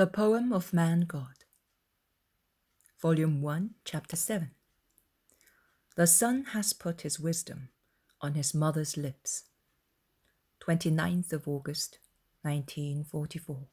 The Poem of Man God, Volume 1, Chapter 7. The Son has put his wisdom on his mother's lips. 29th of August, 1944.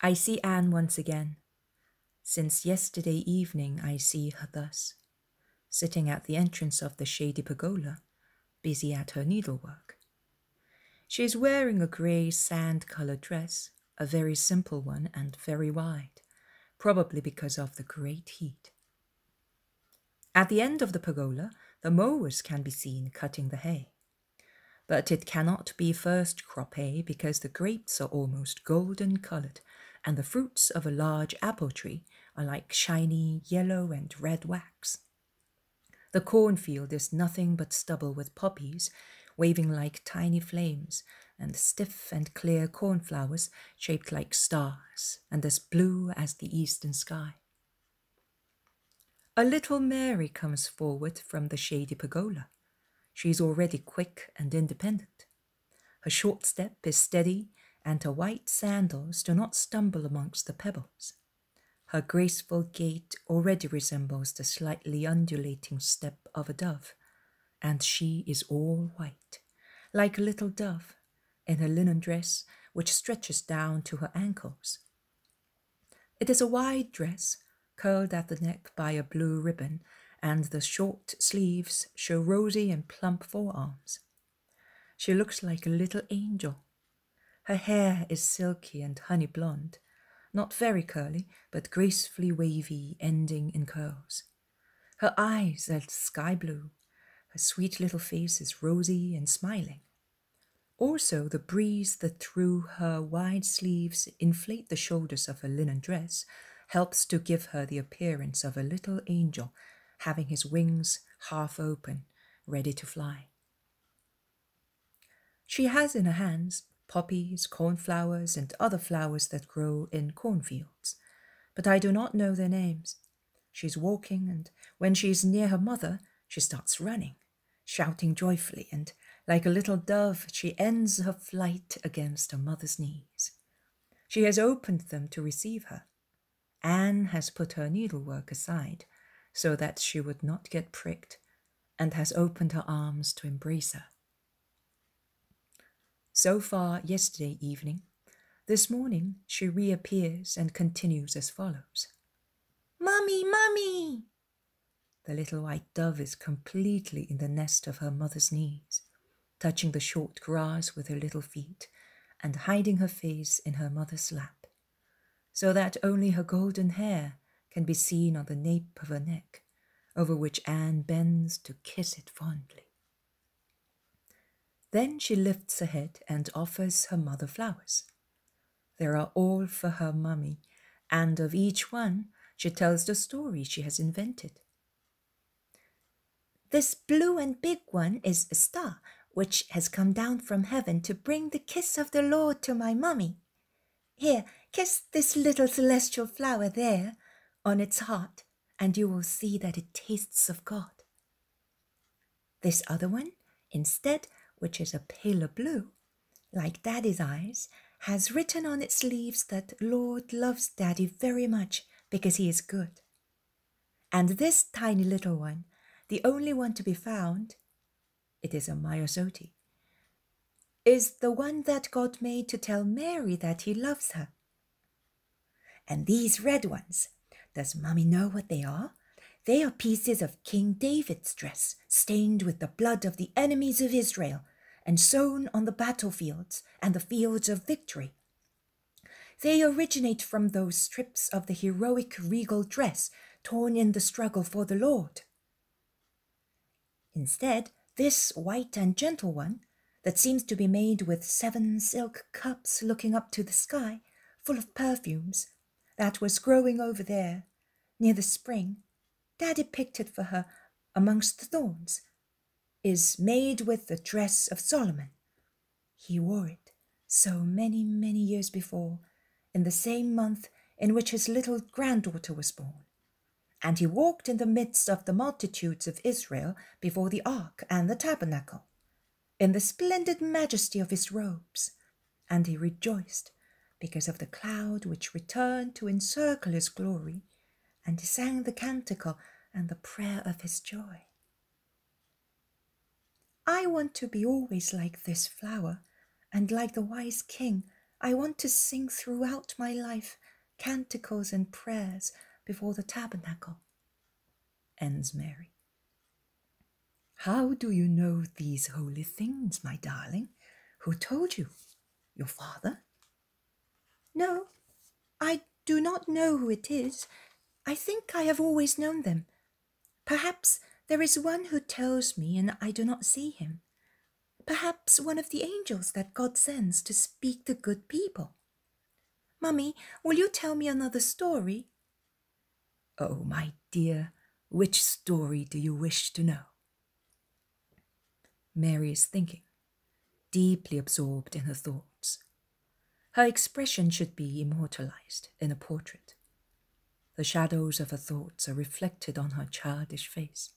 I see Anne once again. Since yesterday evening, I see her thus, sitting at the entrance of the shady pergola, busy at her needlework. She is wearing a grey sand coloured dress a very simple one and very wide, probably because of the great heat. At the end of the pergola, the mowers can be seen cutting the hay. But it cannot be first crop hay because the grapes are almost golden coloured and the fruits of a large apple tree are like shiny yellow and red wax. The cornfield is nothing but stubble with poppies waving like tiny flames and stiff and clear cornflowers shaped like stars and as blue as the eastern sky. A little Mary comes forward from the shady pergola. She is already quick and independent. Her short step is steady, and her white sandals do not stumble amongst the pebbles. Her graceful gait already resembles the slightly undulating step of a dove, and she is all white, like a little dove, in her linen dress, which stretches down to her ankles. It is a wide dress, curled at the neck by a blue ribbon, and the short sleeves show rosy and plump forearms. She looks like a little angel. Her hair is silky and honey blonde, not very curly, but gracefully wavy, ending in curls. Her eyes are sky blue. Her sweet little face is rosy and smiling. Also, the breeze that through her wide sleeves inflate the shoulders of her linen dress helps to give her the appearance of a little angel having his wings half open, ready to fly. She has in her hands poppies, cornflowers, and other flowers that grow in cornfields, but I do not know their names. She is walking, and when she is near her mother, she starts running, shouting joyfully and like a little dove, she ends her flight against her mother's knees. She has opened them to receive her. Anne has put her needlework aside so that she would not get pricked and has opened her arms to embrace her. So far, yesterday evening, this morning she reappears and continues as follows Mummy, Mummy! The little white dove is completely in the nest of her mother's knees touching the short grass with her little feet and hiding her face in her mother's lap, so that only her golden hair can be seen on the nape of her neck, over which Anne bends to kiss it fondly. Then she lifts her head and offers her mother flowers. There are all for her mummy, and of each one she tells the story she has invented. This blue and big one is a star which has come down from heaven to bring the kiss of the Lord to my mummy. Here, kiss this little celestial flower there on its heart, and you will see that it tastes of God. This other one, instead, which is a paler blue, like Daddy's eyes, has written on its leaves that Lord loves Daddy very much because he is good. And this tiny little one, the only one to be found, it is a myosotis, is the one that God made to tell Mary that he loves her. And these red ones, does Mummy know what they are? They are pieces of King David's dress, stained with the blood of the enemies of Israel, and sewn on the battlefields and the fields of victory. They originate from those strips of the heroic regal dress torn in the struggle for the Lord. Instead, this white and gentle one, that seems to be made with seven silk cups looking up to the sky, full of perfumes, that was growing over there, near the spring, Daddy picked it for her amongst the thorns, is made with the dress of Solomon. He wore it so many, many years before, in the same month in which his little granddaughter was born. And he walked in the midst of the multitudes of Israel before the ark and the tabernacle, in the splendid majesty of his robes. And he rejoiced, because of the cloud which returned to encircle his glory, and he sang the canticle and the prayer of his joy. I want to be always like this flower, and like the wise king, I want to sing throughout my life canticles and prayers before the tabernacle. Ends Mary. How do you know these holy things, my darling? Who told you? Your father? No, I do not know who it is. I think I have always known them. Perhaps there is one who tells me and I do not see him. Perhaps one of the angels that God sends to speak to good people. Mummy, will you tell me another story? Oh, my dear, which story do you wish to know? Mary is thinking, deeply absorbed in her thoughts. Her expression should be immortalized in a portrait. The shadows of her thoughts are reflected on her childish face.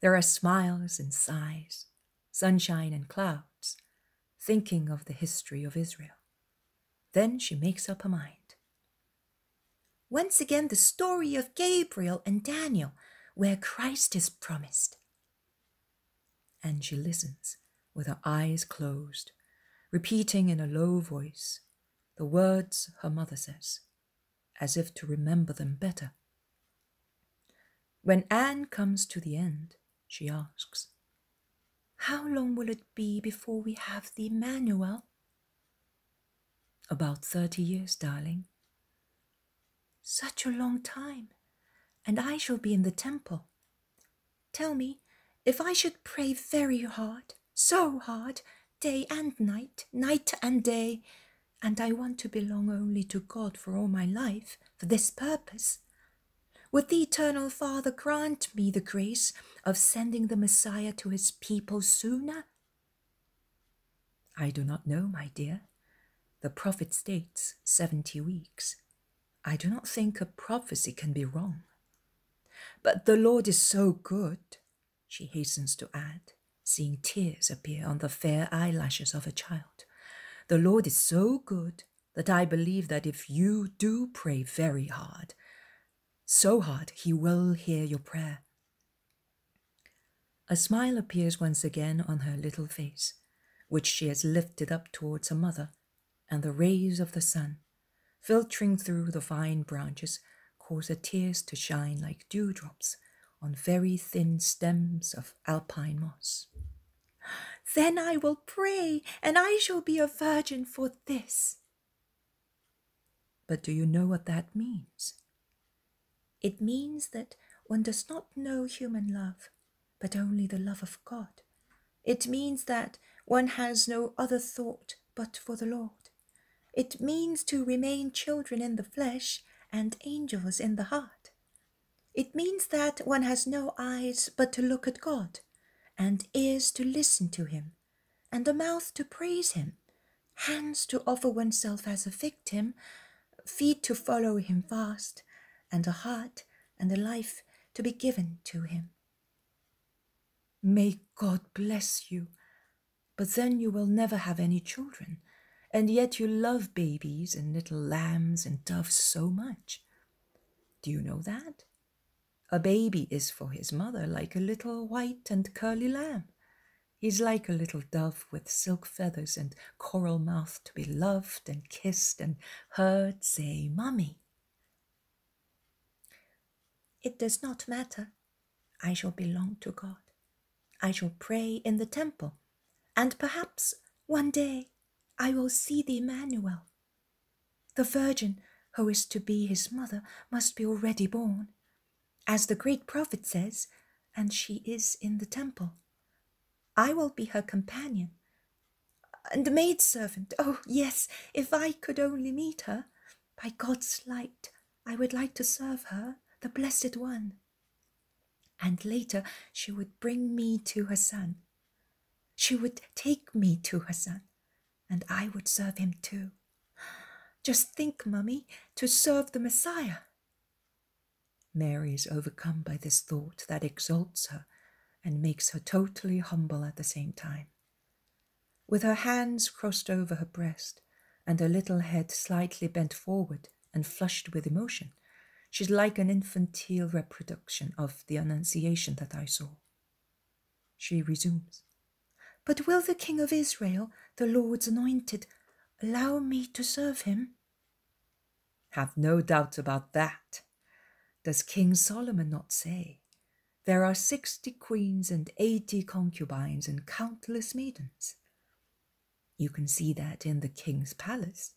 There are smiles and sighs, sunshine and clouds, thinking of the history of Israel. Then she makes up her mind. Once again, the story of Gabriel and Daniel, where Christ is promised. And she listens with her eyes closed, repeating in a low voice the words her mother says, as if to remember them better. When Anne comes to the end, she asks, How long will it be before we have the Emmanuel? About thirty years, darling. Such a long time, and I shall be in the temple. Tell me, if I should pray very hard, so hard, day and night, night and day, and I want to belong only to God for all my life, for this purpose, would the Eternal Father grant me the grace of sending the Messiah to his people sooner? I do not know, my dear. The prophet states 70 weeks. I do not think a prophecy can be wrong. But the Lord is so good, she hastens to add, seeing tears appear on the fair eyelashes of a child. The Lord is so good that I believe that if you do pray very hard, so hard, He will hear your prayer. A smile appears once again on her little face, which she has lifted up towards her mother and the rays of the sun, filtering through the fine branches, cause the tears to shine like dewdrops on very thin stems of alpine moss. Then I will pray, and I shall be a virgin for this. But do you know what that means? It means that one does not know human love, but only the love of God. It means that one has no other thought but for the Lord. It means to remain children in the flesh and angels in the heart. It means that one has no eyes but to look at God, and ears to listen to Him, and a mouth to praise Him, hands to offer oneself as a victim, feet to follow Him fast, and a heart and a life to be given to Him. May God bless you, but then you will never have any children and yet you love babies and little lambs and doves so much. Do you know that? A baby is for his mother like a little white and curly lamb. He's like a little dove with silk feathers and coral mouth to be loved and kissed and heard say, Mummy. It does not matter. I shall belong to God. I shall pray in the temple, and perhaps one day I will see the Emmanuel. The Virgin who is to be his mother must be already born, as the great prophet says, and she is in the temple. I will be her companion and the maidservant. Oh, yes, if I could only meet her. By God's light, I would like to serve her, the Blessed One. And later she would bring me to her son. She would take me to her son and I would serve him too. Just think, Mummy, to serve the Messiah. Mary is overcome by this thought that exalts her and makes her totally humble at the same time. With her hands crossed over her breast and her little head slightly bent forward and flushed with emotion. She's like an infantile reproduction of the Annunciation that I saw. She resumes. But will the King of Israel, the Lord's anointed, allow me to serve him? Have no doubt about that. Does King Solomon not say, There are sixty queens and eighty concubines and countless maidens? You can see that in the king's palace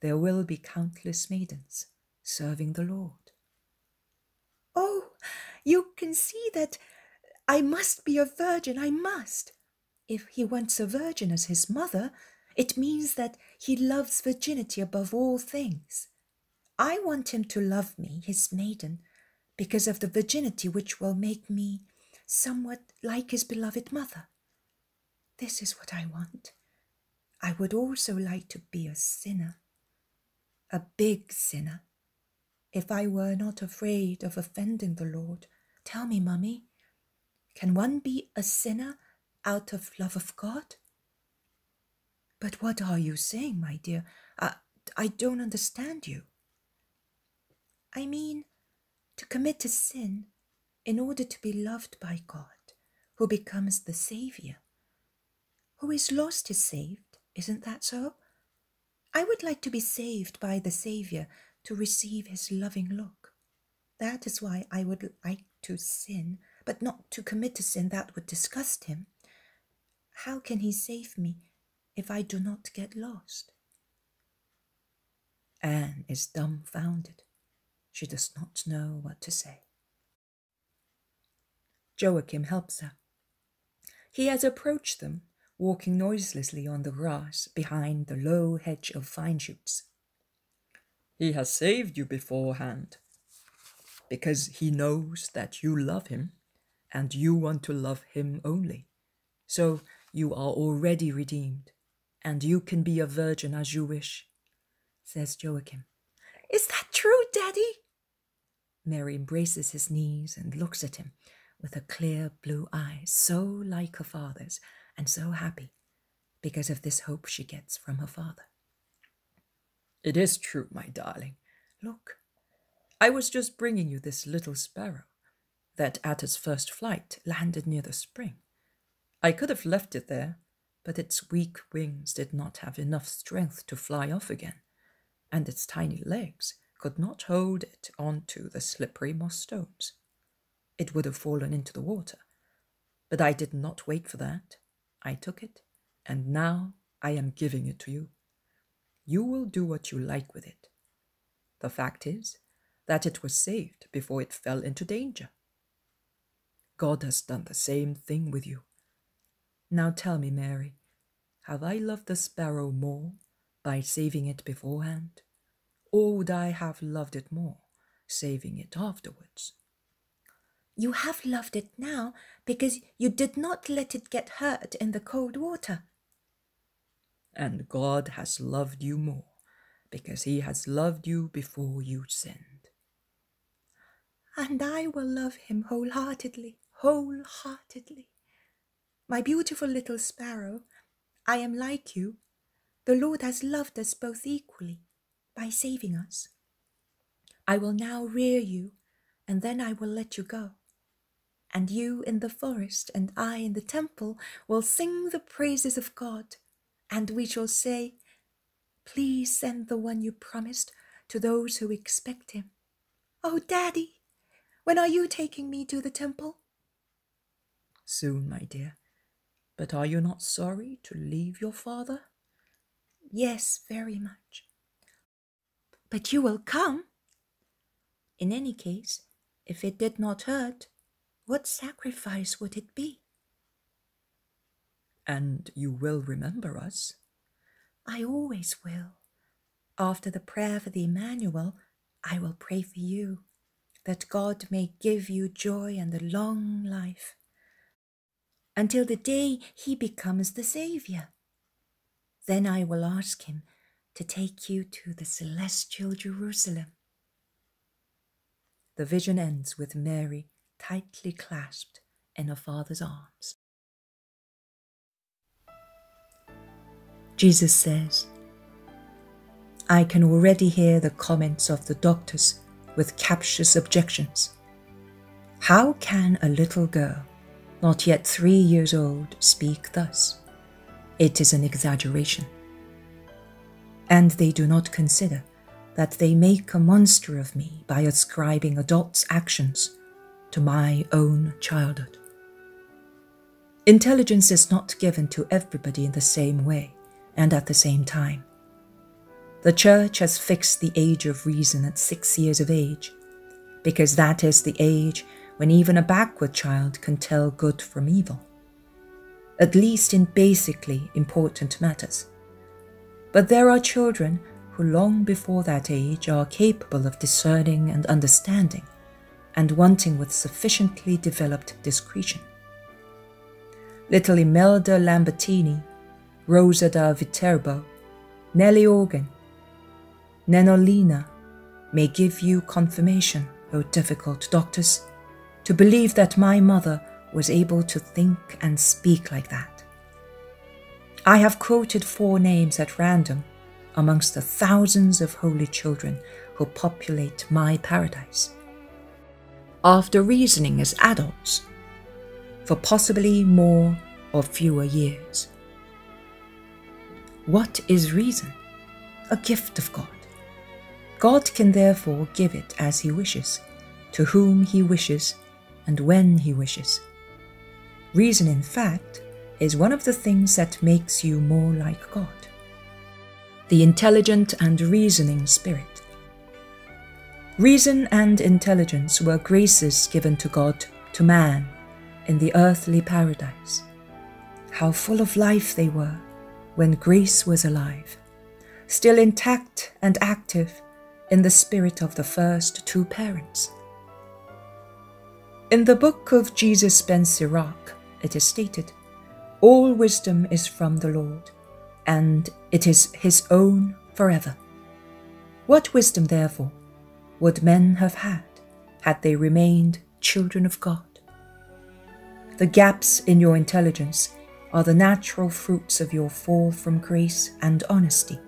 there will be countless maidens serving the Lord. Oh, you can see that I must be a virgin, I must. If he wants a virgin as his mother, it means that he loves virginity above all things. I want him to love me, his maiden, because of the virginity which will make me somewhat like his beloved mother. This is what I want. I would also like to be a sinner, a big sinner. If I were not afraid of offending the Lord, tell me, Mummy, can one be a sinner out of love of God? But what are you saying, my dear? I, I don't understand you. I mean, to commit a sin in order to be loved by God, who becomes the Saviour. Who is lost is saved, isn't that so? I would like to be saved by the Saviour to receive his loving look. That is why I would like to sin, but not to commit a sin that would disgust him. How can he save me if I do not get lost? Anne is dumbfounded. She does not know what to say. Joachim helps her. He has approached them walking noiselessly on the grass behind the low hedge of vine shoots. He has saved you beforehand, because he knows that you love him and you want to love him only. So you are already redeemed, and you can be a virgin as you wish, says Joachim. Is that true, Daddy? Mary embraces his knees and looks at him with her clear blue eyes, so like her father's and so happy because of this hope she gets from her father. It is true, my darling. Look, I was just bringing you this little sparrow that at its first flight landed near the spring. I could have left it there, but its weak wings did not have enough strength to fly off again, and its tiny legs could not hold it onto the slippery moss stones. It would have fallen into the water, but I did not wait for that. I took it, and now I am giving it to you. You will do what you like with it. The fact is that it was saved before it fell into danger. God has done the same thing with you. Now tell me, Mary, have I loved the sparrow more by saving it beforehand, or would I have loved it more saving it afterwards? You have loved it now because you did not let it get hurt in the cold water. And God has loved you more because he has loved you before you sinned. And I will love him wholeheartedly, wholeheartedly. My beautiful little sparrow, I am like you. The Lord has loved us both equally by saving us. I will now rear you, and then I will let you go and you in the forest and I in the temple will sing the praises of God, and we shall say, Please send the one you promised to those who expect him. Oh, Daddy, when are you taking me to the temple? Soon, my dear. But are you not sorry to leave your father? Yes, very much. But you will come? In any case, if it did not hurt, what sacrifice would it be? And you will remember us? I always will. After the prayer for the Emmanuel, I will pray for you, that God may give you joy and a long life, until the day he becomes the Saviour. Then I will ask him to take you to the celestial Jerusalem. The vision ends with Mary tightly clasped in her father's arms. Jesus says, I can already hear the comments of the doctors with captious objections. How can a little girl, not yet three years old, speak thus? It is an exaggeration. And they do not consider that they make a monster of me by ascribing adults' actions to my own childhood. Intelligence is not given to everybody in the same way and at the same time. The Church has fixed the age of reason at six years of age, because that is the age when even a backward child can tell good from evil, at least in basically important matters. But there are children who long before that age are capable of discerning and understanding, and wanting with sufficiently developed discretion. Little Imelda Lambertini, Rosa da Viterbo, Nellie Organ, Nennolina may give you confirmation, O difficult doctors, to believe that my mother was able to think and speak like that. I have quoted four names at random amongst the thousands of holy children who populate my paradise. After reasoning as adults, for possibly more or fewer years. What is reason? A gift of God. God can therefore give it as He wishes, to whom He wishes, and when He wishes. Reason, in fact, is one of the things that makes you more like God the intelligent and reasoning spirit. Reason and intelligence were graces given to God to man in the earthly paradise. How full of life they were when grace was alive, still intact and active in the spirit of the first two parents. In the book of Jesus ben Sirach, it is stated, All wisdom is from the Lord and it is his own forever. What wisdom, therefore, would men have had had they remained children of God? The gaps in your intelligence are the natural fruits of your fall from grace and honesty.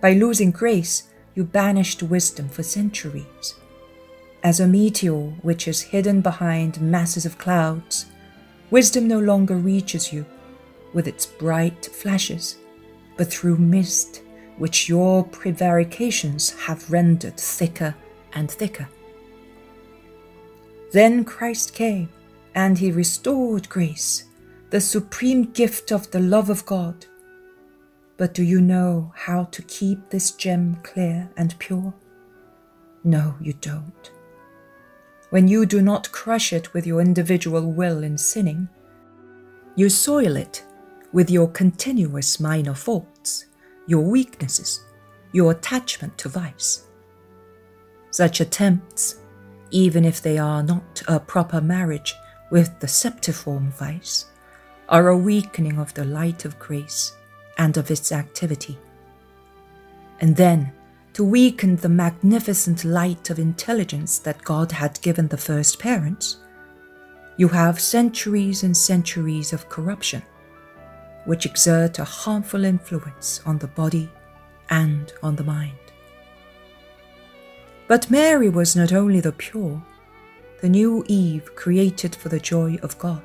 By losing grace, you banished wisdom for centuries. As a meteor which is hidden behind masses of clouds, wisdom no longer reaches you with its bright flashes, but through mist which your prevarications have rendered thicker and thicker. Then Christ came, and he restored grace, the supreme gift of the love of God. But do you know how to keep this gem clear and pure? No, you don't. When you do not crush it with your individual will in sinning, you soil it with your continuous minor faults, your weaknesses, your attachment to vice. Such attempts, even if they are not a proper marriage with the septiform vice, are a weakening of the light of grace and of its activity. And then, to weaken the magnificent light of intelligence that God had given the first parents, you have centuries and centuries of corruption which exert a harmful influence on the body and on the mind. But Mary was not only the pure, the new Eve created for the joy of God.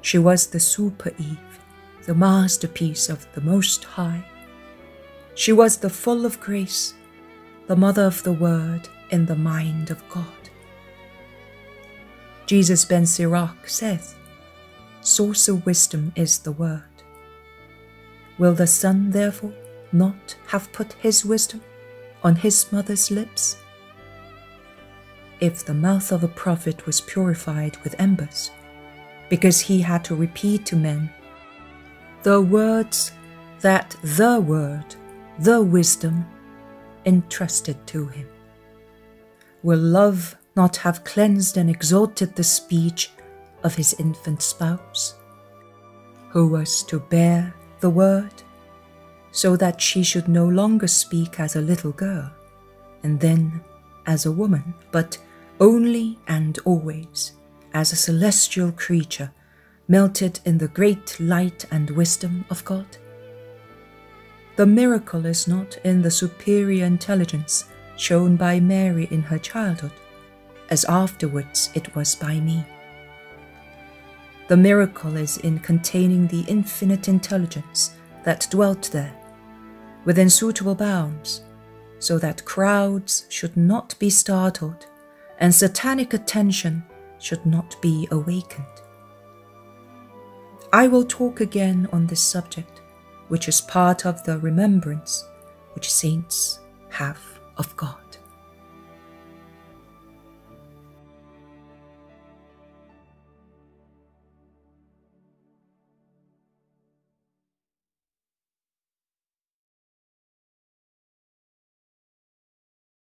She was the super Eve, the masterpiece of the Most High. She was the full of grace, the mother of the Word in the mind of God. Jesus ben Sirach saith, source of wisdom is the word. Will the Son, therefore, not have put his wisdom on his mother's lips? If the mouth of a prophet was purified with embers, because he had to repeat to men the words that the word, the wisdom, entrusted to him, will love not have cleansed and exalted the speech of his infant spouse, who was to bear the word, so that she should no longer speak as a little girl, and then as a woman, but only and always as a celestial creature melted in the great light and wisdom of God? The miracle is not in the superior intelligence shown by Mary in her childhood, as afterwards it was by me. The miracle is in containing the infinite intelligence that dwelt there, within suitable bounds, so that crowds should not be startled and satanic attention should not be awakened. I will talk again on this subject, which is part of the remembrance which saints have of God.